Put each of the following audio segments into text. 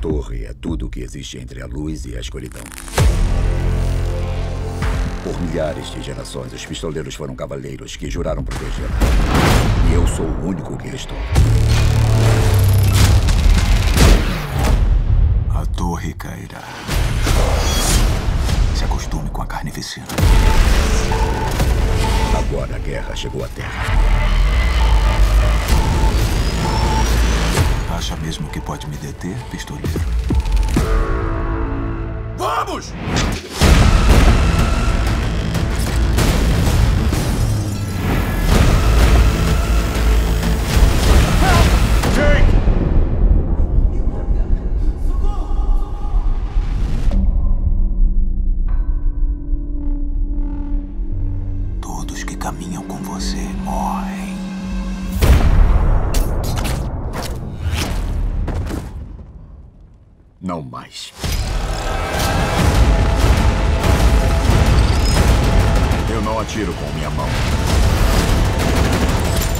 torre é tudo o que existe entre a luz e a escuridão. Por milhares de gerações, os pistoleiros foram cavaleiros que juraram protegê-la. E eu sou o único que restou. A torre cairá. Se acostume com a carnificina. Agora a guerra chegou à Terra. Pode me deter, pistoleiro? Vamos! Todos que caminham com você morrem. Não mais. Eu não atiro com minha mão.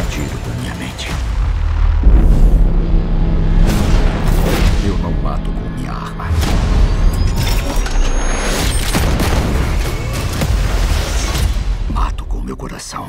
Atiro com minha mente. Eu não mato com minha arma. Mato com meu coração.